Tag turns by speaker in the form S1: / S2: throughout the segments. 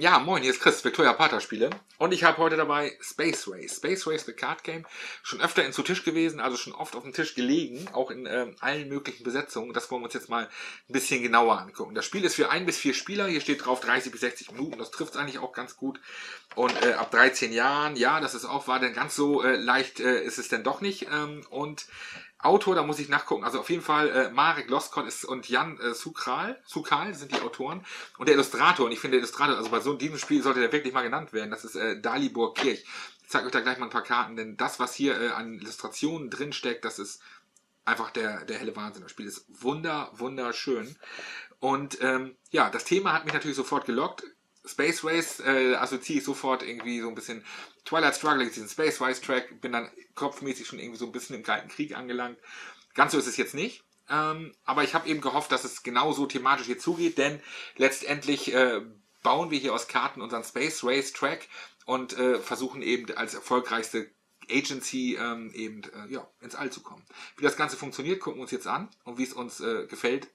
S1: Ja, moin, hier ist Chris, Victoria Pater Spiele. Und ich habe heute dabei Space Race. Space Race, the Card Game. Schon öfter in zu Tisch gewesen, also schon oft auf dem Tisch gelegen, auch in ähm, allen möglichen Besetzungen. Das wollen wir uns jetzt mal ein bisschen genauer angucken. Das Spiel ist für ein bis vier Spieler. Hier steht drauf 30 bis 60 Minuten. Das trifft eigentlich auch ganz gut. Und äh, ab 13 Jahren, ja, das ist auch, war denn ganz so äh, leicht äh, ist es denn doch nicht. Ähm, und Autor, da muss ich nachgucken. Also auf jeden Fall äh, Marek Loskot ist und Jan äh, Sukral, Sukal sind die Autoren und der Illustrator. Und ich finde der Illustrator, also bei so diesem Spiel sollte der wirklich mal genannt werden. Das ist äh, Dalibor Kirch. Ich zeige euch da gleich mal ein paar Karten, denn das, was hier äh, an Illustrationen drin steckt, das ist einfach der, der helle Wahnsinn. Das Spiel ist wunder, wunderschön. Und ähm, ja, das Thema hat mich natürlich sofort gelockt. Space Race äh, assoziiere ich sofort irgendwie so ein bisschen Twilight Struggle, diesen Space Race Track, bin dann kopfmäßig schon irgendwie so ein bisschen im Kalten Krieg angelangt. Ganz so ist es jetzt nicht. Ähm, aber ich habe eben gehofft, dass es genauso thematisch hier zugeht, denn letztendlich äh, bauen wir hier aus Karten unseren Space Race Track und äh, versuchen eben als erfolgreichste Agency ähm, eben äh, ja, ins All zu kommen. Wie das Ganze funktioniert, gucken wir uns jetzt an und wie es uns äh, gefällt,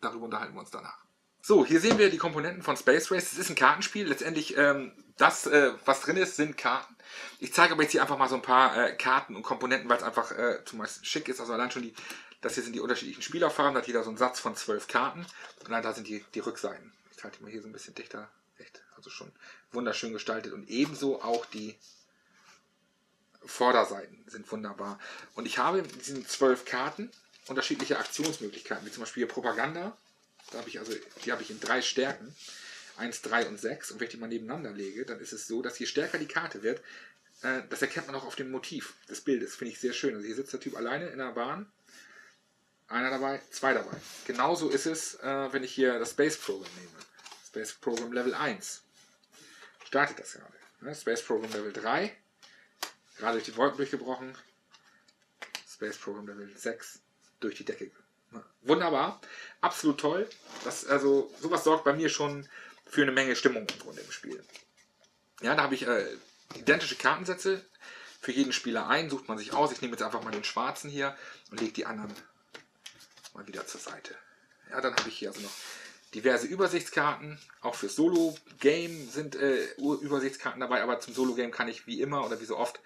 S1: darüber unterhalten wir uns danach. So, hier sehen wir die Komponenten von Space Race. Es ist ein Kartenspiel. Letztendlich, ähm, das, äh, was drin ist, sind Karten. Ich zeige aber jetzt hier einfach mal so ein paar äh, Karten und Komponenten, weil es einfach äh, zum Beispiel schick ist. Also allein schon die, das hier sind die unterschiedlichen Spielerfarben. Da hat jeder so einen Satz von zwölf Karten. Und dann da sind die, die Rückseiten. Ich halte die mal hier so ein bisschen dichter. Echt, also schon wunderschön gestaltet. Und ebenso auch die Vorderseiten sind wunderbar. Und ich habe in diesen zwölf Karten unterschiedliche Aktionsmöglichkeiten, wie zum Beispiel Propaganda da habe ich also, die habe ich in drei Stärken. 1, 3 und 6. Und wenn ich die mal nebeneinander lege, dann ist es so, dass je stärker die Karte wird, äh, das erkennt man auch auf dem Motiv des Bildes. Finde ich sehr schön. Also hier sitzt der Typ alleine in der Bahn. Einer dabei, zwei dabei. Genauso ist es, äh, wenn ich hier das Space Program nehme. Space Program Level 1. Startet das gerade. Ne? Space Program Level 3. Gerade durch die Wolken durchgebrochen. Space Program Level 6 durch die Decke Wunderbar, absolut toll. Das, also, sowas sorgt bei mir schon für eine Menge Stimmung im Grunde im Spiel. Ja, da habe ich äh, identische Kartensätze für jeden Spieler ein, sucht man sich aus. Ich nehme jetzt einfach mal den schwarzen hier und lege die anderen mal wieder zur Seite. Ja, dann habe ich hier also noch diverse Übersichtskarten. Auch für Solo-Game sind äh, Übersichtskarten dabei, aber zum Solo-Game kann ich wie immer oder wie so oft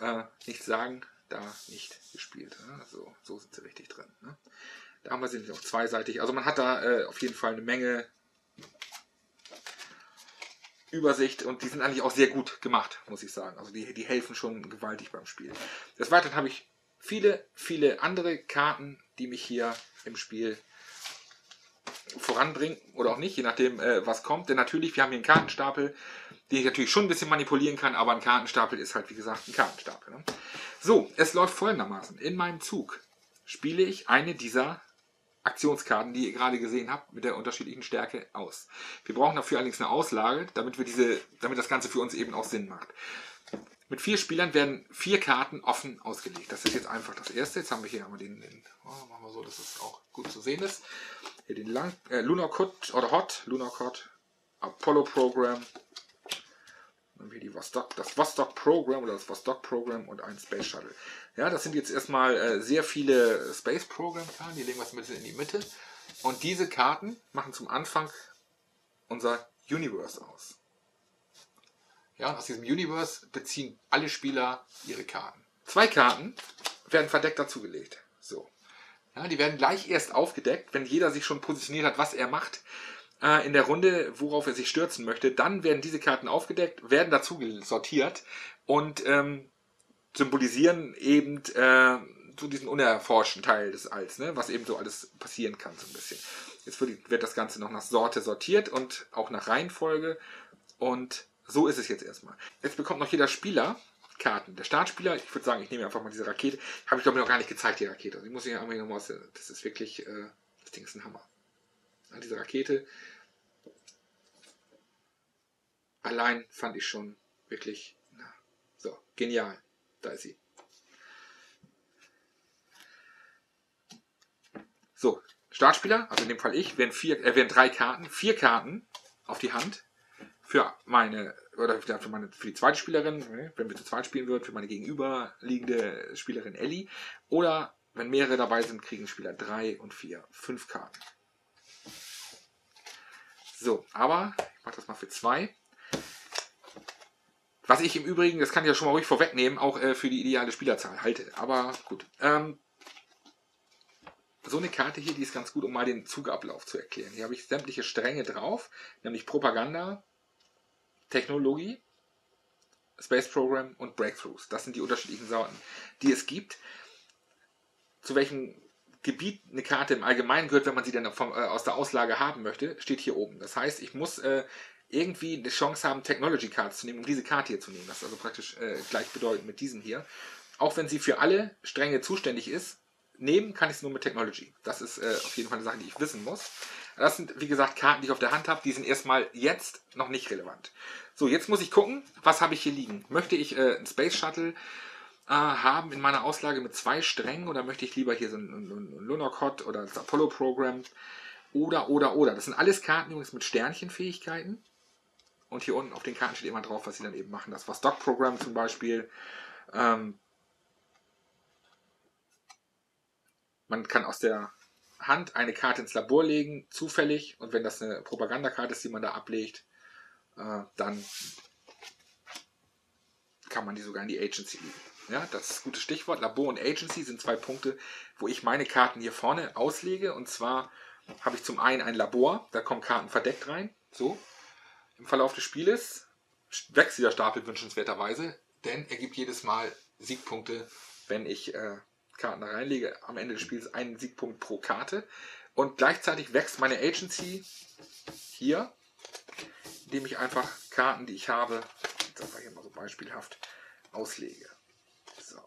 S1: äh, nichts sagen, da nicht gespielt. Ne? So, so sind sie richtig drin. Ne? Da haben wir sie noch zweiseitig. Also man hat da äh, auf jeden Fall eine Menge Übersicht und die sind eigentlich auch sehr gut gemacht, muss ich sagen. Also die, die helfen schon gewaltig beim Spiel. Des Weiteren habe ich viele, viele andere Karten, die mich hier im Spiel voranbringen oder auch nicht, je nachdem, äh, was kommt. Denn natürlich, wir haben hier einen Kartenstapel, den ich natürlich schon ein bisschen manipulieren kann, aber ein Kartenstapel ist halt, wie gesagt, ein Kartenstapel. Ne? So, es läuft folgendermaßen. In meinem Zug spiele ich eine dieser Aktionskarten, die ihr gerade gesehen habt, mit der unterschiedlichen Stärke aus. Wir brauchen dafür allerdings eine Auslage, damit, wir diese, damit das Ganze für uns eben auch Sinn macht. Mit vier Spielern werden vier Karten offen ausgelegt. Das ist jetzt einfach das erste. Jetzt haben wir hier einmal den, den oh, machen wir so, dass es auch gut zu sehen ist. Hier den Lang, äh, Lunar Cod oder Hot, Lunar Apollo Program, dann wir die Vostok, das Vostok Program oder das Vostok Program und ein Space Shuttle. Ja, das sind jetzt erstmal äh, sehr viele Space Program Karten, die legen wir ein bisschen in die Mitte. Und diese Karten machen zum Anfang unser Universe aus. Ja, und aus diesem Universe beziehen alle Spieler ihre Karten. Zwei Karten werden verdeckt dazugelegt. So. Ja, die werden gleich erst aufgedeckt, wenn jeder sich schon positioniert hat, was er macht äh, in der Runde, worauf er sich stürzen möchte. Dann werden diese Karten aufgedeckt, werden dazu sortiert und ähm, symbolisieren eben äh, so diesen unerforschten Teil des Alls, ne? was eben so alles passieren kann, so ein bisschen. Jetzt wird, wird das Ganze noch nach Sorte sortiert und auch nach Reihenfolge und so ist es jetzt erstmal. Jetzt bekommt noch jeder Spieler Karten. Der Startspieler, ich würde sagen, ich nehme einfach mal diese Rakete. Habe ich glaube ich noch gar nicht gezeigt, die Rakete. Also ich muss hier einmal nochmal. Das ist wirklich, äh, das Ding ist ein Hammer. Ja, diese Rakete. Allein fand ich schon wirklich, na, so, genial. Da ist sie. So, Startspieler, also in dem Fall ich, werden, vier, äh, werden drei Karten, vier Karten auf die Hand für meine, oder für, meine, für die zweite Spielerin, ne, wenn wir zu zweit spielen würden, für meine gegenüberliegende Spielerin Ellie. Oder wenn mehrere dabei sind, kriegen Spieler drei und vier, fünf Karten. So, aber ich mache das mal für zwei. Was ich im Übrigen, das kann ich ja schon mal ruhig vorwegnehmen, auch äh, für die ideale Spielerzahl halte. Aber gut. Ähm, so eine Karte hier, die ist ganz gut, um mal den Zugablauf zu erklären. Hier habe ich sämtliche Stränge drauf, nämlich Propaganda, Technologie, Space Program und Breakthroughs. Das sind die unterschiedlichen Sorten, die es gibt. Zu welchem Gebiet eine Karte im Allgemeinen gehört, wenn man sie dann vom, äh, aus der Auslage haben möchte, steht hier oben. Das heißt, ich muss äh, irgendwie eine Chance haben, Technology Cards zu nehmen, um diese Karte hier zu nehmen. Das ist also praktisch äh, gleichbedeutend mit diesem hier. Auch wenn sie für alle Stränge zuständig ist, nehmen kann ich es nur mit Technology. Das ist äh, auf jeden Fall eine Sache, die ich wissen muss. Das sind, wie gesagt, Karten, die ich auf der Hand habe. Die sind erstmal jetzt noch nicht relevant. So, jetzt muss ich gucken, was habe ich hier liegen. Möchte ich äh, ein Space Shuttle äh, haben in meiner Auslage mit zwei Strängen oder möchte ich lieber hier so ein, ein, ein Lunarcod oder das Apollo Program oder, oder, oder. Das sind alles Karten übrigens mit Sternchenfähigkeiten. Und hier unten auf den Karten steht immer drauf, was sie dann eben machen. Das war Stock Program zum Beispiel. Ähm, man kann aus der Hand eine Karte ins Labor legen, zufällig. Und wenn das eine Propagandakarte ist, die man da ablegt, äh, dann kann man die sogar in die Agency legen. Ja, das ist ein gutes Stichwort. Labor und Agency sind zwei Punkte, wo ich meine Karten hier vorne auslege. Und zwar habe ich zum einen ein Labor, da kommen Karten verdeckt rein. So. Im Verlauf des Spieles wächst dieser Stapel wünschenswerterweise, denn er gibt jedes Mal Siegpunkte, wenn ich äh, Karten da reinlege. Am Ende des Spiels einen Siegpunkt pro Karte. Und gleichzeitig wächst meine Agency hier, indem ich einfach Karten, die ich habe, jetzt einfach hier mal so beispielhaft, auslege. So.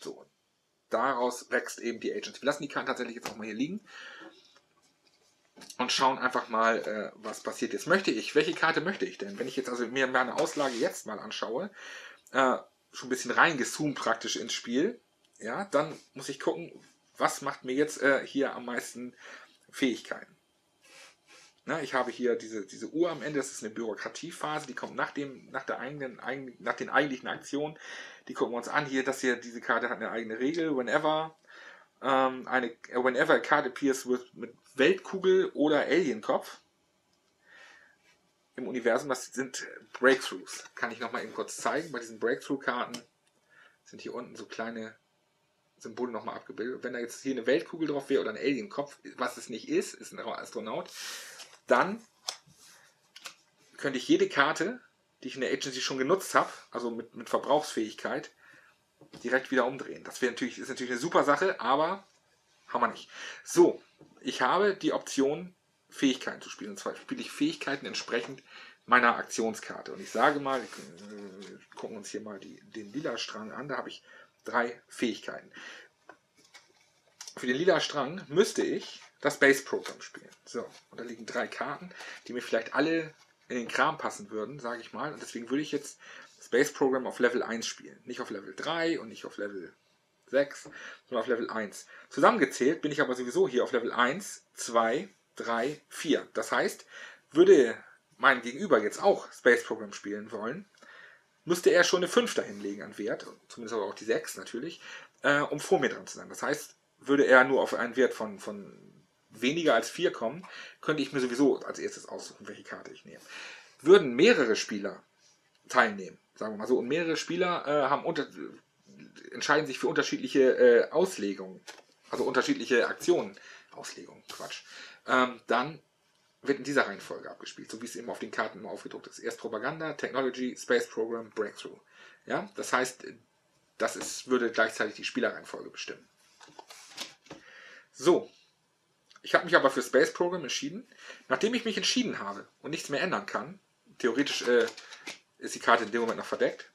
S1: So. Daraus wächst eben die Agency. Wir lassen die Karten tatsächlich jetzt auch mal hier liegen und schauen einfach mal, äh, was passiert jetzt. Möchte ich, welche Karte möchte ich denn? Wenn ich jetzt also mir meine Auslage jetzt mal anschaue, äh, schon ein bisschen reingezoomt praktisch ins Spiel, ja, dann muss ich gucken, was macht mir jetzt äh, hier am meisten Fähigkeiten. Na, ich habe hier diese, diese Uhr am Ende, das ist eine Bürokratiephase, die kommt nach, dem, nach, der eigenen, nach den eigentlichen Aktionen. Die gucken wir uns an. Hier, das hier, diese Karte hat eine eigene Regel. Whenever ähm, eine, whenever a card appears with, mit Weltkugel oder Alienkopf im Universum, das sind Breakthroughs. Kann ich nochmal eben kurz zeigen. Bei diesen Breakthrough-Karten sind hier unten so kleine Symbole nochmal abgebildet. wenn da jetzt hier eine Weltkugel drauf wäre oder ein Alienkopf, was es nicht ist, ist ein Astronaut, dann könnte ich jede Karte, die ich in der Agency schon genutzt habe, also mit, mit Verbrauchsfähigkeit, direkt wieder umdrehen. Das natürlich, ist natürlich eine super Sache, aber haben wir nicht. So, ich habe die Option, Fähigkeiten zu spielen. Und zwar spiele ich Fähigkeiten entsprechend meiner Aktionskarte. Und ich sage mal, wir gucken uns hier mal die, den lila Strang an, da habe ich drei Fähigkeiten. Für den lila Strang müsste ich das Base Program spielen. So, und da liegen drei Karten, die mir vielleicht alle in den Kram passen würden, sage ich mal. Und deswegen würde ich jetzt das Base Program auf Level 1 spielen. Nicht auf Level 3 und nicht auf Level 6, sondern auf Level 1. Zusammengezählt bin ich aber sowieso hier auf Level 1, 2, 3, 4. Das heißt, würde mein Gegenüber jetzt auch Space Program spielen wollen, müsste er schon eine 5 dahinlegen an Wert, zumindest aber auch die 6 natürlich, äh, um vor mir dran zu sein. Das heißt, würde er nur auf einen Wert von, von weniger als 4 kommen, könnte ich mir sowieso als erstes aussuchen, welche Karte ich nehme. Würden mehrere Spieler teilnehmen, sagen wir mal so, und mehrere Spieler äh, haben unter, entscheiden sich für unterschiedliche äh, Auslegungen, also unterschiedliche Aktionen, Auslegung, Quatsch, ähm, dann wird in dieser Reihenfolge abgespielt, so wie es eben auf den Karten immer aufgedruckt ist. Erst Propaganda, Technology, Space Program, Breakthrough. Ja, das heißt, das ist, würde gleichzeitig die Spielerreihenfolge bestimmen. So, ich habe mich aber für Space Program entschieden. Nachdem ich mich entschieden habe und nichts mehr ändern kann, theoretisch äh, ist die Karte in dem Moment noch verdeckt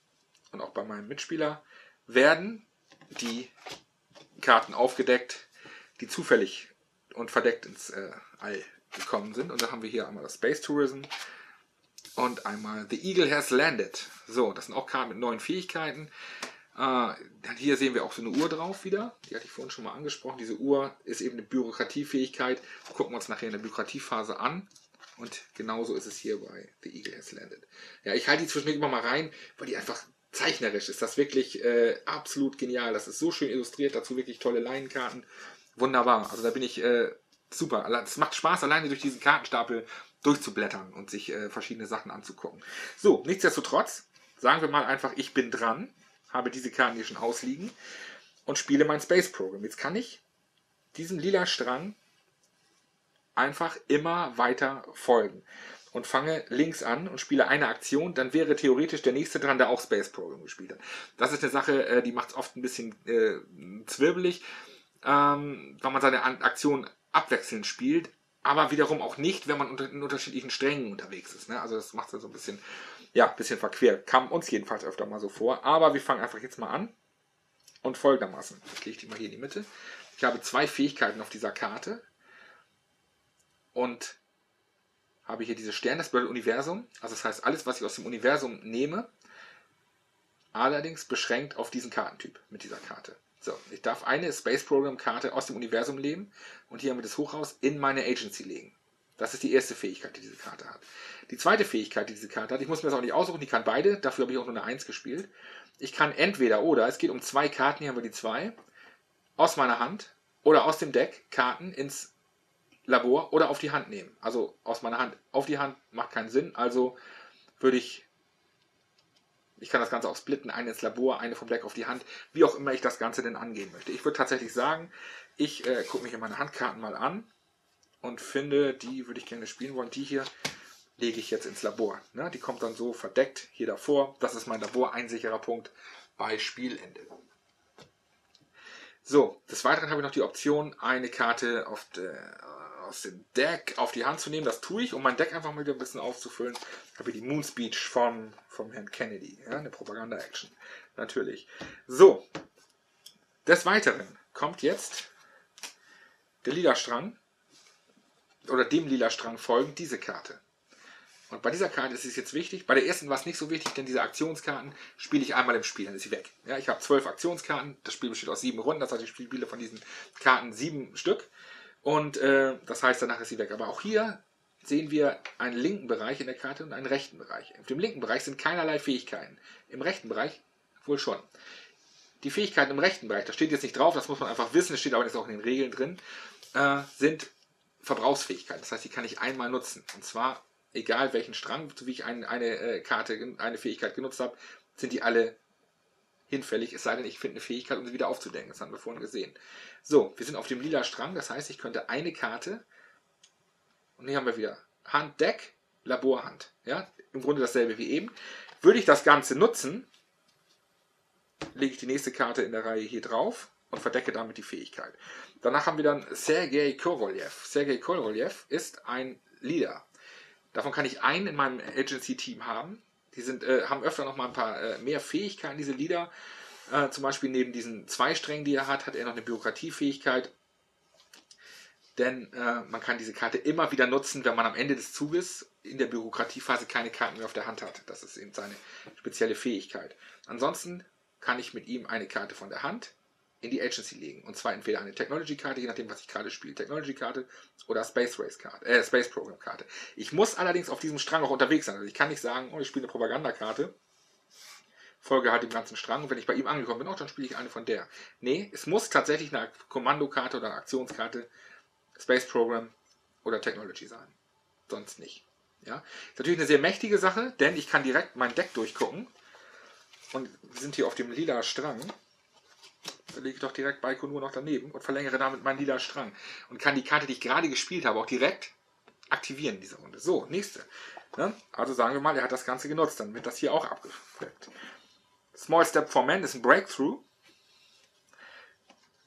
S1: und auch bei meinem Mitspieler, werden die Karten aufgedeckt, die zufällig und verdeckt ins äh, All gekommen sind. Und da haben wir hier einmal das Space Tourism und einmal The Eagle Has Landed. So, das sind auch Karten mit neuen Fähigkeiten. Äh, hier sehen wir auch so eine Uhr drauf wieder. Die hatte ich vorhin schon mal angesprochen. Diese Uhr ist eben eine Bürokratiefähigkeit. Gucken wir uns nachher in der Bürokratiephase an. Und genauso ist es hier bei The Eagle Has Landed. Ja, ich halte die zwischendurch immer mal rein, weil die einfach zeichnerisch ist. Das wirklich äh, absolut genial. Das ist so schön illustriert. Dazu wirklich tolle Leinenkarten. Wunderbar. Also da bin ich äh, super. Es macht Spaß, alleine durch diesen Kartenstapel durchzublättern und sich äh, verschiedene Sachen anzugucken. So, nichtsdestotrotz, sagen wir mal einfach, ich bin dran, habe diese Karten hier schon ausliegen und spiele mein Space Program. Jetzt kann ich diesem lila Strang einfach immer weiter folgen und fange links an und spiele eine Aktion, dann wäre theoretisch der nächste dran, der auch Space Program gespielt hat. Das ist eine Sache, äh, die macht es oft ein bisschen äh, zwirbelig, ähm, weil man seine Aktion abwechselnd spielt, aber wiederum auch nicht, wenn man unter, in unterschiedlichen Strängen unterwegs ist. Ne? Also das macht es so ein bisschen, ja, ein bisschen verquer. Kam uns jedenfalls öfter mal so vor. Aber wir fangen einfach jetzt mal an und folgendermaßen. Ich lege die mal hier in die Mitte. Ich habe zwei Fähigkeiten auf dieser Karte und habe hier diese Sterne, das bedeutet Universum. Also das heißt, alles, was ich aus dem Universum nehme, allerdings beschränkt auf diesen Kartentyp mit dieser Karte. So, ich darf eine Space Program Karte aus dem Universum nehmen und hier haben wir das Hochhaus in meine Agency legen. Das ist die erste Fähigkeit, die diese Karte hat. Die zweite Fähigkeit, die diese Karte hat, ich muss mir das auch nicht aussuchen, die kann beide, dafür habe ich auch nur eine 1 gespielt. Ich kann entweder oder, es geht um zwei Karten, hier haben wir die zwei, aus meiner Hand oder aus dem Deck Karten ins Labor oder auf die Hand nehmen. Also aus meiner Hand auf die Hand macht keinen Sinn, also würde ich ich kann das Ganze auch splitten, eine ins Labor, eine vom Deck auf die Hand, wie auch immer ich das Ganze denn angehen möchte. Ich würde tatsächlich sagen, ich äh, gucke mich in meine Handkarten mal an und finde, die würde ich gerne spielen wollen. Die hier lege ich jetzt ins Labor. Ne? Die kommt dann so verdeckt hier davor. Das ist mein Labor, ein sicherer Punkt bei Spielende. So, des Weiteren habe ich noch die Option, eine Karte auf der, aus dem Deck auf die Hand zu nehmen. Das tue ich, um mein Deck einfach mal wieder ein bisschen aufzufüllen. Ich habe hier die Moon Speech von, vom Herrn Kennedy. Ja, eine Propaganda-Action. Natürlich. So. Des Weiteren kommt jetzt der lila Strang oder dem lila Strang folgend diese Karte. Und bei dieser Karte ist es jetzt wichtig, bei der ersten war es nicht so wichtig, denn diese Aktionskarten spiele ich einmal im Spiel, dann ist sie weg. Ja, ich habe zwölf Aktionskarten, das Spiel besteht aus sieben Runden, das heißt, ich spiele von diesen Karten sieben Stück. Und äh, das heißt, danach ist sie weg. Aber auch hier sehen wir einen linken Bereich in der Karte und einen rechten Bereich. Auf dem linken Bereich sind keinerlei Fähigkeiten. Im rechten Bereich wohl schon. Die Fähigkeiten im rechten Bereich, da steht jetzt nicht drauf, das muss man einfach wissen, das steht aber jetzt auch in den Regeln drin, äh, sind Verbrauchsfähigkeiten. Das heißt, die kann ich einmal nutzen. Und zwar, egal welchen Strang, so wie ich ein, eine äh, Karte, eine Fähigkeit genutzt habe, sind die alle hinfällig, es sei denn, ich finde eine Fähigkeit, um sie wieder aufzudenken. Das haben wir vorhin gesehen. So, wir sind auf dem lila Strang, das heißt, ich könnte eine Karte, und hier haben wir wieder Hand, Deck, Laborhand. Ja, im Grunde dasselbe wie eben. Würde ich das Ganze nutzen, lege ich die nächste Karte in der Reihe hier drauf und verdecke damit die Fähigkeit. Danach haben wir dann Sergei Korolev. Sergei Korolev ist ein Leader. Davon kann ich einen in meinem Agency-Team haben. Die sind, äh, haben öfter noch mal ein paar äh, mehr Fähigkeiten, diese Leader. Äh, zum Beispiel neben diesen zwei Strängen, die er hat, hat er noch eine Bürokratiefähigkeit. Denn äh, man kann diese Karte immer wieder nutzen, wenn man am Ende des Zuges in der Bürokratiephase keine Karten mehr auf der Hand hat. Das ist eben seine spezielle Fähigkeit. Ansonsten kann ich mit ihm eine Karte von der Hand in die Agency legen. Und zwar entweder eine Technology-Karte, je nachdem, was ich gerade spiele, Technology-Karte oder Space Race-Karte, äh, Space Program-Karte. Ich muss allerdings auf diesem Strang auch unterwegs sein. Also ich kann nicht sagen, oh, ich spiele eine Propagandakarte, folge halt dem ganzen Strang und wenn ich bei ihm angekommen bin, oh, dann spiele ich eine von der. Nee, es muss tatsächlich eine Kommandokarte oder eine Aktionskarte, Space Program oder Technology sein. Sonst nicht. Ja? Ist natürlich eine sehr mächtige Sache, denn ich kann direkt mein Deck durchgucken. Und wir sind hier auf dem lila Strang. Lege ich doch direkt Baiko nur noch daneben und verlängere damit meinen lila Strang. Und kann die Karte, die ich gerade gespielt habe, auch direkt aktivieren in dieser Runde. So, nächste. Ne? Also sagen wir mal, er hat das Ganze genutzt. Dann wird das hier auch abgefleckt. Small Step for Man ist ein Breakthrough.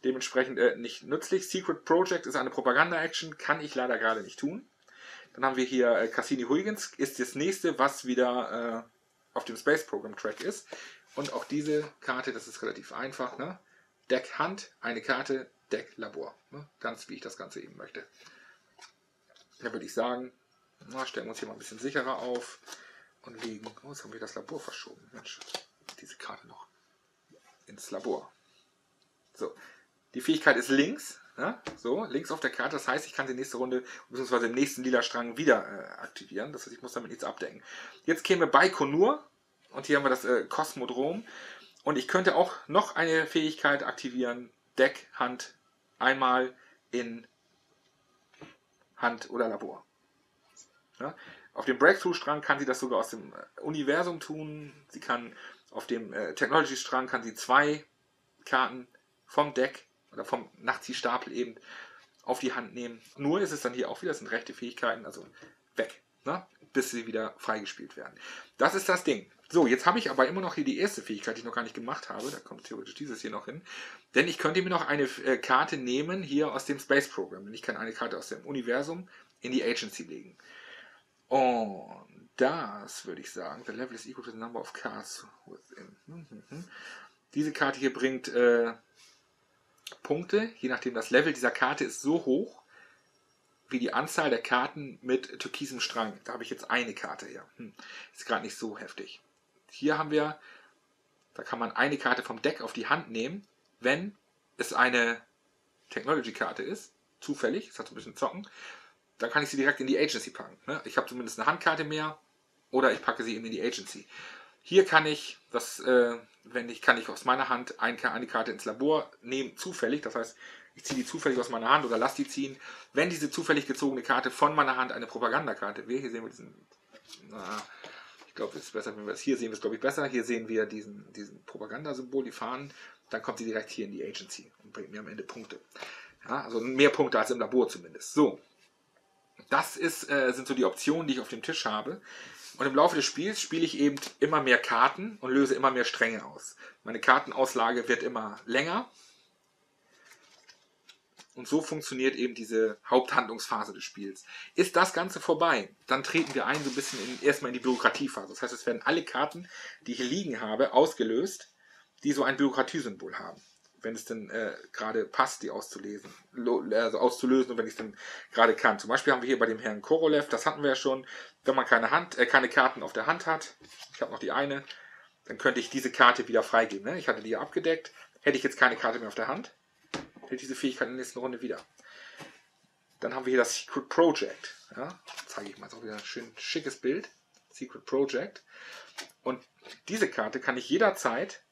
S1: Dementsprechend äh, nicht nützlich. Secret Project ist eine Propaganda-Action. Kann ich leider gerade nicht tun. Dann haben wir hier äh, Cassini Huygens. Ist das nächste, was wieder äh, auf dem Space Program Track ist. Und auch diese Karte, das ist relativ einfach. Ne? Deck Hand, eine Karte, Deck Labor. Ne? Ganz wie ich das Ganze eben möchte. Da würde ich sagen, na, stellen wir uns hier mal ein bisschen sicherer auf und legen. Oh, jetzt haben wir das Labor verschoben. Mensch, diese Karte noch ins Labor. So, die Fähigkeit ist links. Ja, so, links auf der Karte. Das heißt, ich kann die nächste Runde, beziehungsweise den nächsten lila Strang wieder äh, aktivieren. Das heißt, ich muss damit nichts abdecken. Jetzt käme Baikonur und hier haben wir das äh, Kosmodrom. Und ich könnte auch noch eine Fähigkeit aktivieren. Deck, Hand, einmal in Hand oder Labor. Ja? Auf dem Breakthrough-Strang kann sie das sogar aus dem äh, Universum tun. Sie kann auf dem äh, Technology-Strang kann sie zwei Karten vom Deck oder vom Nachziehstapel eben auf die Hand nehmen. Nur ist es dann hier auch wieder, das sind rechte Fähigkeiten, also weg, ne? Bis sie wieder freigespielt werden. Das ist das Ding. So, jetzt habe ich aber immer noch hier die erste Fähigkeit, die ich noch gar nicht gemacht habe. Da kommt theoretisch dieses hier noch hin. Denn ich könnte mir noch eine äh, Karte nehmen hier aus dem Space Program. Denn ich kann eine Karte aus dem Universum in die Agency legen. Und das würde ich sagen, the level is equal to the number of cards within. Hm, hm, hm. Diese Karte hier bringt äh, Punkte, je nachdem das Level dieser Karte ist so hoch, wie die Anzahl der Karten mit türkisem Strang. Da habe ich jetzt eine Karte hier. Hm. Ist gerade nicht so heftig. Hier haben wir, da kann man eine Karte vom Deck auf die Hand nehmen, wenn es eine Technology-Karte ist, zufällig, das hat so ein bisschen Zocken, dann kann ich sie direkt in die Agency packen. Ne? Ich habe zumindest eine Handkarte mehr oder ich packe sie eben in die Agency. Hier kann ich, das, äh, wenn ich, kann ich aus meiner Hand eine Karte ins Labor nehmen, zufällig. Das heißt, ich ziehe die zufällig aus meiner Hand oder lasse die ziehen. Wenn diese zufällig gezogene Karte von meiner Hand eine Propagandakarte wäre, hier sehen wir diesen, na, ich glaube, es ist besser, wenn wir es hier sehen, wir es glaube ich besser. Hier sehen wir diesen, diesen Propagandasymbol, die Fahnen. Dann kommt sie direkt hier in die Agency und bringt mir am Ende Punkte. Ja, also mehr Punkte als im Labor zumindest. So, das ist, äh, sind so die Optionen, die ich auf dem Tisch habe. Und im Laufe des Spiels spiele ich eben immer mehr Karten und löse immer mehr Stränge aus. Meine Kartenauslage wird immer länger. Und so funktioniert eben diese Haupthandlungsphase des Spiels. Ist das Ganze vorbei, dann treten wir ein so ein bisschen in, erstmal in die Bürokratiephase. Das heißt, es werden alle Karten, die ich hier liegen habe, ausgelöst, die so ein Bürokratiesymbol haben wenn es denn äh, gerade passt, die auszulesen, also auszulösen und wenn ich es dann gerade kann. Zum Beispiel haben wir hier bei dem Herrn Korolev, das hatten wir ja schon, wenn man keine Hand, äh, keine Karten auf der Hand hat, ich habe noch die eine, dann könnte ich diese Karte wieder freigeben. Ne? Ich hatte die ja abgedeckt, hätte ich jetzt keine Karte mehr auf der Hand, ich diese Fähigkeit in der nächsten Runde wieder. Dann haben wir hier das Secret Project. Ja? Zeige ich mal so wieder ein schön schickes Bild. Secret Project. Und diese Karte kann ich jederzeit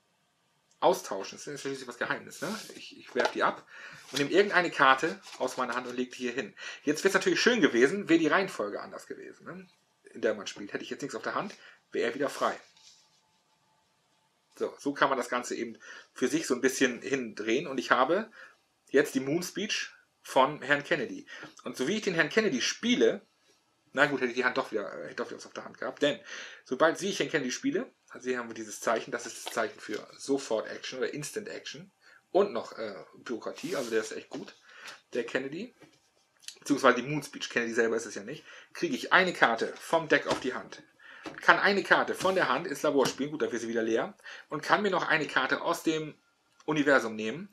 S1: austauschen. Das ist natürlich was Geheimnis. Ne? Ich, ich werfe die ab und nehme irgendeine Karte aus meiner Hand und lege die hier hin. Jetzt wäre es natürlich schön gewesen, wäre die Reihenfolge anders gewesen, ne? in der man spielt. Hätte ich jetzt nichts auf der Hand, wäre er wieder frei. So, so kann man das Ganze eben für sich so ein bisschen hindrehen. Und ich habe jetzt die Moon Speech von Herrn Kennedy. Und so wie ich den Herrn Kennedy spiele, na gut, hätte ich die Hand doch wieder, hätte doch wieder auf der Hand gehabt. Denn sobald ich Herrn Kennedy spiele, also hier haben wir dieses Zeichen, das ist das Zeichen für Sofort Action oder Instant Action. Und noch äh, Bürokratie, also der ist echt gut, der Kennedy. Beziehungsweise die Moon Speech, Kennedy selber ist es ja nicht. Kriege ich eine Karte vom Deck auf die Hand. Kann eine Karte von der Hand ins Labor spielen, gut, dafür ist sie wieder leer. Und kann mir noch eine Karte aus dem Universum nehmen.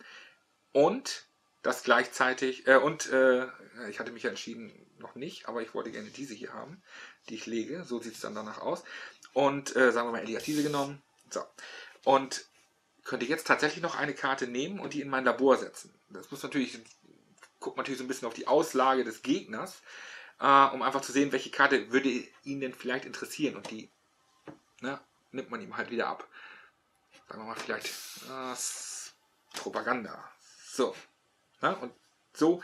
S1: Und das gleichzeitig, äh, und äh, ich hatte mich entschieden, noch nicht, aber ich wollte gerne diese hier haben, die ich lege. So sieht es dann danach aus. Und äh, sagen wir mal, Ellie hat diese genommen. So. Und könnte jetzt tatsächlich noch eine Karte nehmen und die in mein Labor setzen. Das muss natürlich, guckt natürlich so ein bisschen auf die Auslage des Gegners, äh, um einfach zu sehen, welche Karte würde ihn denn vielleicht interessieren. Und die ne, nimmt man ihm halt wieder ab. Sagen wir mal vielleicht äh, Propaganda. So. Ne? Und so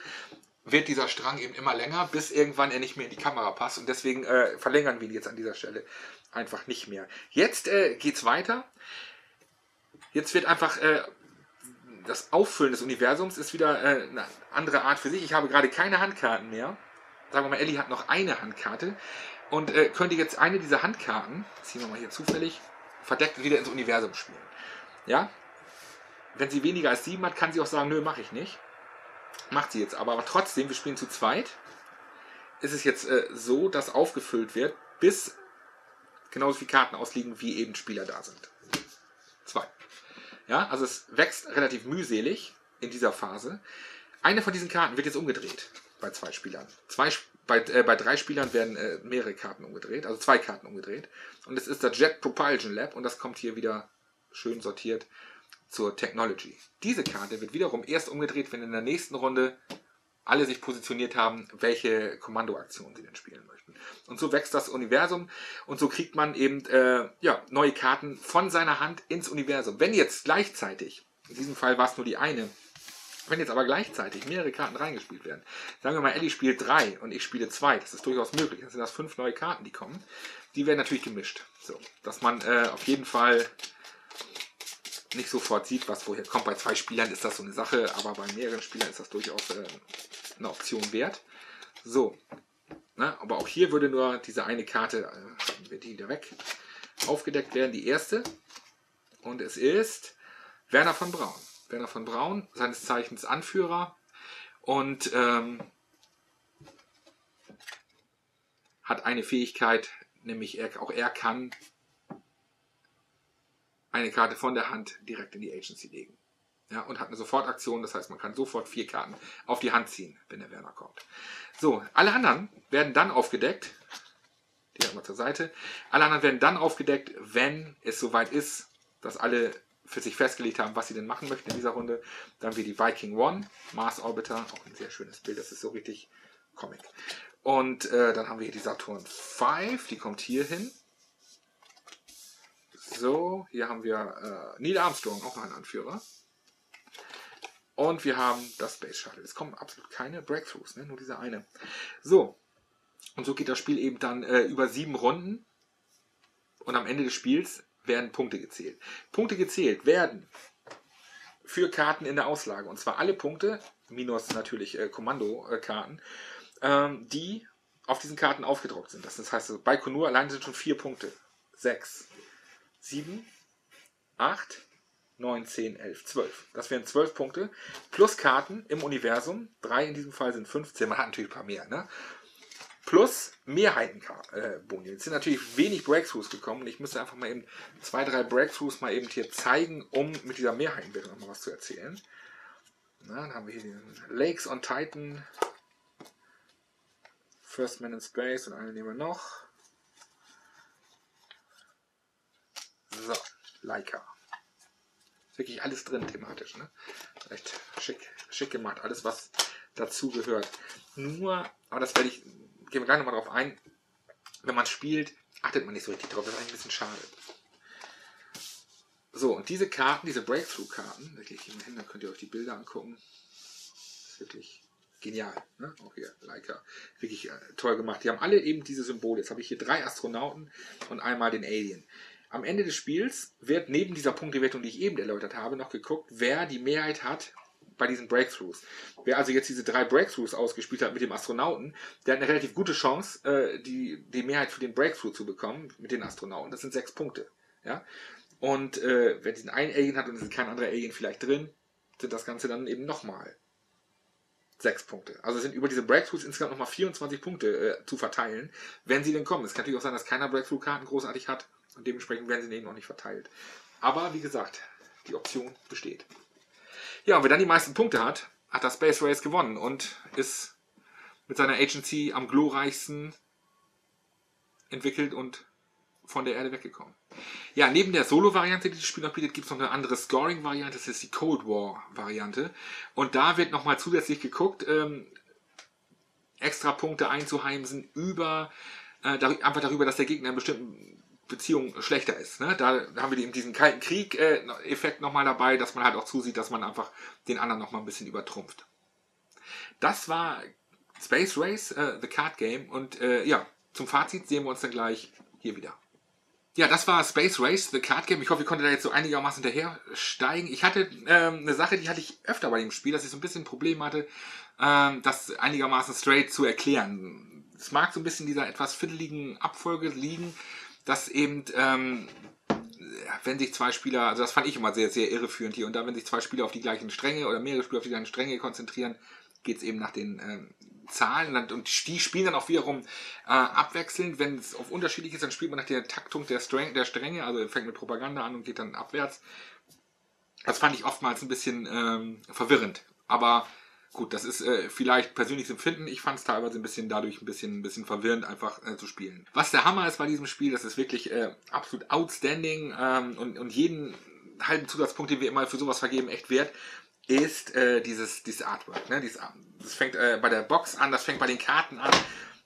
S1: wird dieser Strang eben immer länger, bis irgendwann er nicht mehr in die Kamera passt. Und deswegen äh, verlängern wir ihn jetzt an dieser Stelle einfach nicht mehr. Jetzt äh, es weiter. Jetzt wird einfach äh, das Auffüllen des Universums ist wieder äh, eine andere Art für sich. Ich habe gerade keine Handkarten mehr. Sagen wir mal, Ellie hat noch eine Handkarte und äh, könnte jetzt eine dieser Handkarten, ziehen wir mal hier zufällig, verdeckt wieder ins Universum spielen. Ja? Wenn sie weniger als sieben hat, kann sie auch sagen, nö, mache ich nicht. Macht sie jetzt aber. Aber trotzdem, wir spielen zu zweit. Ist es jetzt äh, so, dass aufgefüllt wird, bis genauso viele Karten ausliegen, wie eben Spieler da sind. Zwei. Ja, also es wächst relativ mühselig in dieser Phase. Eine von diesen Karten wird jetzt umgedreht bei zwei Spielern. Zwei, bei, äh, bei drei Spielern werden äh, mehrere Karten umgedreht, also zwei Karten umgedreht. Und es ist das Jet Propulsion Lab und das kommt hier wieder schön sortiert zur Technology. Diese Karte wird wiederum erst umgedreht, wenn in der nächsten Runde alle sich positioniert haben, welche Kommandoaktionen sie denn spielen möchten. Und so wächst das Universum und so kriegt man eben äh, ja, neue Karten von seiner Hand ins Universum. Wenn jetzt gleichzeitig, in diesem Fall war es nur die eine, Wenn jetzt aber gleichzeitig mehrere Karten reingespielt werden, sagen wir mal, Ellie spielt drei und ich spiele zwei, das ist durchaus möglich. Dann sind das fünf neue Karten, die kommen. Die werden natürlich gemischt. So, dass man äh, auf jeden Fall nicht sofort sieht, was woher kommt. Bei zwei Spielern ist das so eine Sache, aber bei mehreren Spielern ist das durchaus äh, eine Option wert. So, ne? aber auch hier würde nur diese eine Karte, äh, wird die wieder weg, aufgedeckt werden. Die erste. Und es ist Werner von Braun. Werner von Braun, seines Zeichens Anführer und ähm, hat eine Fähigkeit, nämlich er, auch er kann eine Karte von der Hand direkt in die Agency legen. Ja, und hat eine Sofortaktion, das heißt, man kann sofort vier Karten auf die Hand ziehen, wenn der Werner kommt. So, alle anderen werden dann aufgedeckt, die mal zur Seite, alle anderen werden dann aufgedeckt, wenn es soweit ist, dass alle für sich festgelegt haben, was sie denn machen möchten in dieser Runde. Dann haben wir die Viking One, Mars Orbiter, auch ein sehr schönes Bild, das ist so richtig Comic. Und äh, dann haben wir hier die Saturn 5, die kommt hier hin. So, hier haben wir äh, Neil Armstrong, auch ein Anführer. Und wir haben das Space Shuttle. Es kommen absolut keine Breakthroughs, ne? nur diese eine. So, und so geht das Spiel eben dann äh, über sieben Runden. Und am Ende des Spiels werden Punkte gezählt. Punkte gezählt werden für Karten in der Auslage. Und zwar alle Punkte, minus natürlich äh, Kommandokarten, ähm, die auf diesen Karten aufgedruckt sind. Das heißt, also bei Konur allein sind schon vier Punkte. Sechs, sieben, acht, 9, 10, 11, 12. Das wären 12 Punkte. Plus Karten im Universum. Drei in diesem Fall sind 15. Man hat natürlich ein paar mehr. Ne? plus Mehrheitenboni. Äh, Jetzt sind natürlich wenig Breakthroughs gekommen. Ich müsste einfach mal eben zwei, drei Breakthroughs mal eben hier zeigen, um mit dieser Mehrheitenbildung noch mal was zu erzählen. Na, dann haben wir hier den Lakes on Titan, First Man in Space und eine nehmen wir noch. So, Leica. Ist wirklich alles drin thematisch. Ne? Echt schick, schick gemacht. Alles, was dazu gehört. Nur, aber das werde ich gehen wir gleich nochmal drauf ein, wenn man spielt, achtet man nicht so richtig drauf. Das ist eigentlich ein bisschen schade. So, und diese Karten, diese Breakthrough-Karten, wirklich hier hin, dann könnt ihr euch die Bilder angucken. Ist wirklich genial. Ne? Auch hier, Leica. Wirklich äh, toll gemacht. Die haben alle eben diese Symbole. Jetzt habe ich hier drei Astronauten und einmal den Alien. Am Ende des Spiels wird neben dieser Punktewertung, die ich eben erläutert habe, noch geguckt, wer die Mehrheit hat bei diesen Breakthroughs. Wer also jetzt diese drei Breakthroughs ausgespielt hat mit dem Astronauten, der hat eine relativ gute Chance, äh, die, die Mehrheit für den Breakthrough zu bekommen mit den Astronauten. Das sind sechs Punkte. Ja? Und äh, wenn diesen einen Alien hat und es ist kein anderer Alien vielleicht drin, sind das Ganze dann eben nochmal sechs Punkte. Also sind über diese Breakthroughs insgesamt nochmal 24 Punkte äh, zu verteilen, wenn sie denn kommen. Es kann natürlich auch sein, dass keiner Breakthrough-Karten großartig hat und dementsprechend werden sie eben noch nicht verteilt. Aber wie gesagt, die Option besteht. Ja, und wer dann die meisten Punkte hat, hat das Space Race gewonnen und ist mit seiner Agency am glorreichsten entwickelt und von der Erde weggekommen. Ja, neben der Solo-Variante, die das Spiel noch bietet, gibt es noch eine andere Scoring-Variante, das ist die Cold War-Variante. Und da wird nochmal zusätzlich geguckt, ähm, extra Punkte einzuheimsen über, äh, einfach darüber, dass der Gegner einen bestimmten Beziehung schlechter ist. Ne? Da haben wir eben diesen kalten Krieg-Effekt äh, nochmal dabei, dass man halt auch zusieht, dass man einfach den anderen nochmal ein bisschen übertrumpft. Das war Space Race, äh, The Card Game. Und äh, ja, zum Fazit sehen wir uns dann gleich hier wieder. Ja, das war Space Race, The Card Game. Ich hoffe, ihr konntet da jetzt so einigermaßen hinterher steigen. Ich hatte ähm, eine Sache, die hatte ich öfter bei dem Spiel, dass ich so ein bisschen ein Problem hatte, ähm, das einigermaßen straight zu erklären. Es mag so ein bisschen dieser etwas fiddeligen Abfolge liegen, dass eben, ähm, wenn sich zwei Spieler, also das fand ich immer sehr, sehr irreführend hier und da, wenn sich zwei Spieler auf die gleichen Stränge oder mehrere Spieler auf die gleichen Stränge konzentrieren, geht es eben nach den ähm, Zahlen und die spielen dann auch wiederum äh, abwechselnd. Wenn es auf unterschiedlich ist, dann spielt man nach der Taktung der, Stränge, der Stränge, also fängt mit Propaganda an und geht dann abwärts. Das fand ich oftmals ein bisschen ähm, verwirrend. Aber Gut, das ist äh, vielleicht persönliches Empfinden. Ich fand es teilweise ein bisschen dadurch ein bisschen, ein bisschen verwirrend, einfach äh, zu spielen. Was der Hammer ist bei diesem Spiel, das ist wirklich äh, absolut outstanding ähm, und, und jeden halben Zusatzpunkt, den wir immer für sowas vergeben, echt wert, ist äh, dieses, dieses Artwork. Ne? Dieses, das fängt äh, bei der Box an, das fängt bei den Karten an.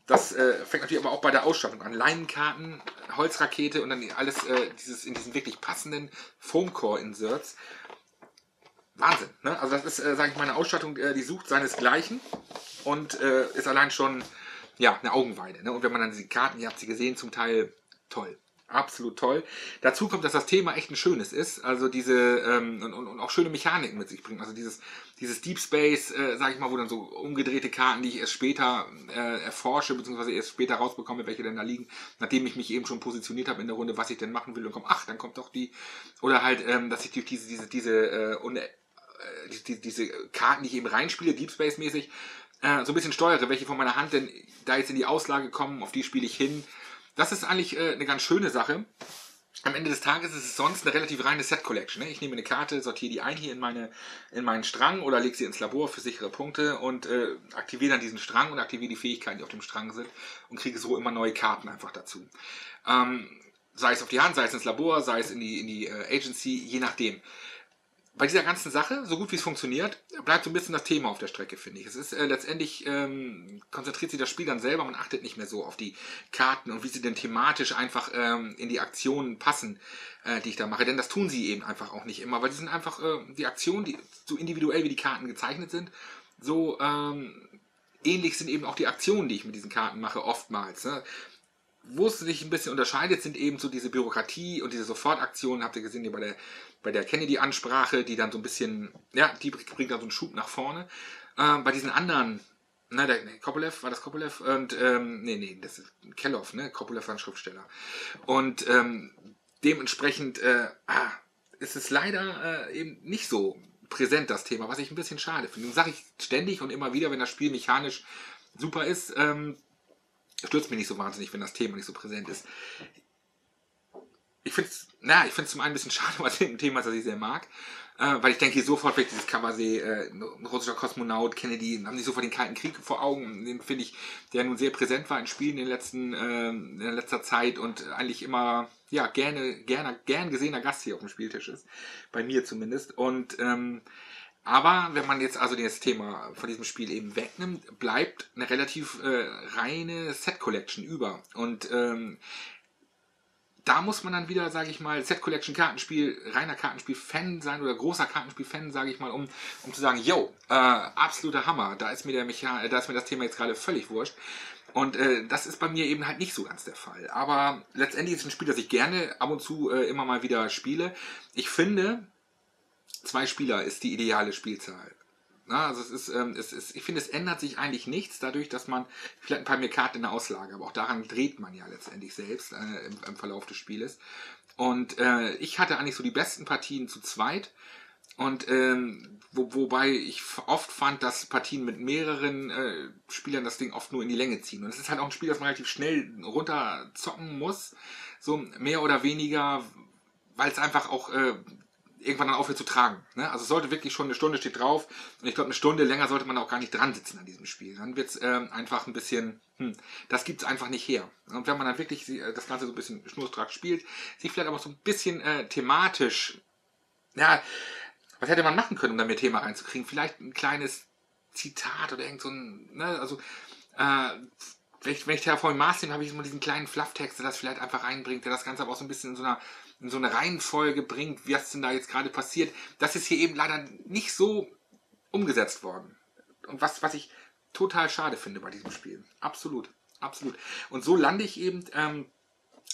S1: Das äh, fängt natürlich aber auch bei der Ausstattung an. Leinenkarten, Holzrakete und dann alles äh, dieses in diesen wirklich passenden Foamcore-Inserts Wahnsinn. Ne? Also das ist, äh, sage ich mal, eine Ausstattung, äh, die sucht seinesgleichen und äh, ist allein schon ja, eine Augenweide. Ne? Und wenn man dann die Karten, ihr habt sie gesehen, zum Teil toll. Absolut toll. Dazu kommt, dass das Thema echt ein schönes ist. Also diese ähm, und, und, auch schöne Mechaniken mit sich bringt. Also dieses, dieses Deep Space, äh, sag ich mal, wo dann so umgedrehte Karten, die ich erst später äh, erforsche, beziehungsweise erst später rausbekomme, welche denn da liegen, nachdem ich mich eben schon positioniert habe in der Runde, was ich denn machen will und komm, ach, dann kommt doch die. Oder halt, ähm, dass ich durch diese, diese, diese, äh, die, diese Karten, die ich eben reinspiele, Deep Space mäßig, äh, so ein bisschen steuere, welche von meiner Hand denn da jetzt in die Auslage kommen, auf die spiele ich hin das ist eigentlich äh, eine ganz schöne Sache. Am Ende des Tages ist es sonst eine relativ reine Set-Collection. Ne? Ich nehme eine Karte, sortiere die ein hier in, meine, in meinen Strang oder lege sie ins Labor für sichere Punkte und äh, aktiviere dann diesen Strang und aktiviere die Fähigkeiten, die auf dem Strang sind und kriege so immer neue Karten einfach dazu. Ähm, sei es auf die Hand, sei es ins Labor, sei es in die, in die äh, Agency, je nachdem bei dieser ganzen Sache, so gut wie es funktioniert, bleibt so ein bisschen das Thema auf der Strecke, finde ich. Es ist äh, letztendlich, ähm, konzentriert sich das Spiel dann selber, man achtet nicht mehr so auf die Karten und wie sie denn thematisch einfach ähm, in die Aktionen passen, äh, die ich da mache. Denn das tun sie eben einfach auch nicht immer, weil die sind einfach, äh, die Aktionen, die so individuell wie die Karten gezeichnet sind, so ähm, ähnlich sind eben auch die Aktionen, die ich mit diesen Karten mache, oftmals. Ne? Wo es sich ein bisschen unterscheidet, sind eben so diese Bürokratie und diese Sofortaktionen, habt ihr gesehen, die bei der bei der Kennedy-Ansprache, die dann so ein bisschen, ja, die bringt dann so einen Schub nach vorne. Ähm, bei diesen anderen, na, der, nee, Kopolev, war das Kopolev? Und, ähm, nee, nee, das ist Kellov, ne? Kopolev war ein Schriftsteller. Und ähm, dementsprechend äh, ah, ist es leider äh, eben nicht so präsent, das Thema, was ich ein bisschen schade finde. Das sage ich ständig und immer wieder, wenn das Spiel mechanisch super ist, ähm, stürzt mich nicht so wahnsinnig, wenn das Thema nicht so präsent ist. Ich finde es, na, ich finde es zum einen ein bisschen schade, was ein Thema, das ich sehr mag, äh, weil ich denke hier sofort weg, dieses Kammersee, äh, ein russischer Kosmonaut, Kennedy, haben sich sofort den Kalten Krieg vor Augen, den finde ich, der nun sehr präsent war in Spielen in, letzten, äh, in letzter Zeit und eigentlich immer, ja, gerne, gerne, gern gesehener Gast hier auf dem Spieltisch ist, bei mir zumindest. Und, ähm, aber wenn man jetzt also das Thema von diesem Spiel eben wegnimmt, bleibt eine relativ äh, reine Set-Collection über. Und ähm, da muss man dann wieder, sage ich mal, Set Collection Kartenspiel, reiner Kartenspiel-Fan sein oder großer Kartenspiel-Fan, sage ich mal, um, um zu sagen, yo, äh, absoluter Hammer, da ist mir der Mecha da ist mir das Thema jetzt gerade völlig wurscht. Und äh, das ist bei mir eben halt nicht so ganz der Fall. Aber letztendlich ist es ein Spiel, das ich gerne ab und zu äh, immer mal wieder spiele. Ich finde, zwei Spieler ist die ideale Spielzahl. Na, also es ist, ähm, es ist, ich finde, es ändert sich eigentlich nichts dadurch, dass man vielleicht ein paar mehr Karten in der Auslage, aber auch daran dreht man ja letztendlich selbst äh, im, im, Verlauf des Spieles. Und äh, ich hatte eigentlich so die besten Partien zu zweit. Und ähm, wo, wobei ich oft fand, dass Partien mit mehreren äh, Spielern das Ding oft nur in die Länge ziehen. Und es ist halt auch ein Spiel, das man relativ schnell runterzocken muss. So mehr oder weniger, weil es einfach auch äh, irgendwann dann aufhört zu tragen. Ne? Also es sollte wirklich schon eine Stunde steht drauf. Und ich glaube, eine Stunde länger sollte man auch gar nicht dran sitzen an diesem Spiel. Dann wird es ähm, einfach ein bisschen, hm, das gibt es einfach nicht her. Und wenn man dann wirklich äh, das Ganze so ein bisschen schnurstracks spielt, sich vielleicht aber so ein bisschen äh, thematisch, ja, was hätte man machen können, um da mehr Thema reinzukriegen? Vielleicht ein kleines Zitat oder irgend so ein, ne, also, äh, wenn ich, wenn ich Terraforming Mars nehme, habe ich immer diesen kleinen Flufftext, der das vielleicht einfach reinbringt, der das Ganze aber auch so ein bisschen in so einer in so eine Reihenfolge bringt, was denn da jetzt gerade passiert. Das ist hier eben leider nicht so umgesetzt worden. Und was, was ich total schade finde bei diesem Spiel. Absolut, absolut. Und so lande ich eben ähm,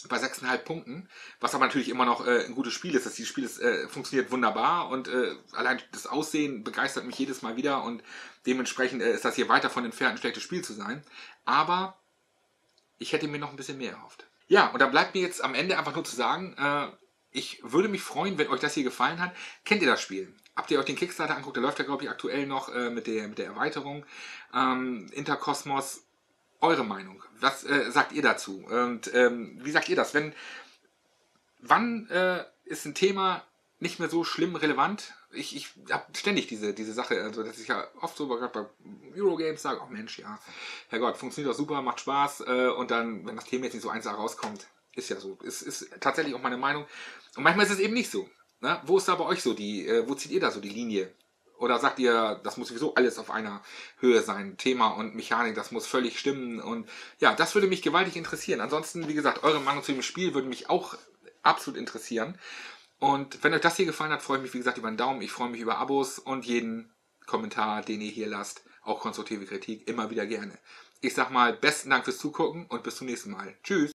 S1: bei 6,5 Punkten, was aber natürlich immer noch äh, ein gutes Spiel ist. Das Spiel ist, äh, funktioniert wunderbar und äh, allein das Aussehen begeistert mich jedes Mal wieder und dementsprechend äh, ist das hier weiter von entfernt ein schlechtes Spiel zu sein. Aber ich hätte mir noch ein bisschen mehr erhofft. Ja, und da bleibt mir jetzt am Ende einfach nur zu sagen, äh, ich würde mich freuen, wenn euch das hier gefallen hat. Kennt ihr das Spiel? Habt ihr euch den Kickstarter anguckt? Der läuft ja, glaube ich, aktuell noch äh, mit, der, mit der Erweiterung. Ähm, Interkosmos, eure Meinung. Was äh, sagt ihr dazu? Und ähm, wie sagt ihr das? Wenn, wann äh, ist ein Thema nicht mehr so schlimm relevant? Ich, ich habe ständig diese, diese Sache, also dass ich ja oft so gerade bei Eurogames sage, oh Mensch, ja, Herrgott, funktioniert doch super, macht Spaß. Äh, und dann, wenn das Thema jetzt nicht so eins rauskommt, ist ja so. Ist, ist tatsächlich auch meine Meinung. Und manchmal ist es eben nicht so. Ne? Wo ist da bei euch so die, äh, wo zieht ihr da so die Linie? Oder sagt ihr, das muss sowieso alles auf einer Höhe sein? Thema und Mechanik, das muss völlig stimmen. Und ja, das würde mich gewaltig interessieren. Ansonsten, wie gesagt, eure Meinung zu dem Spiel würde mich auch absolut interessieren. Und wenn euch das hier gefallen hat, freue ich mich, wie gesagt, über einen Daumen. Ich freue mich über Abos und jeden Kommentar, den ihr hier lasst. Auch konstruktive Kritik, immer wieder gerne. Ich sag mal, besten Dank fürs Zugucken und bis zum nächsten Mal. Tschüss.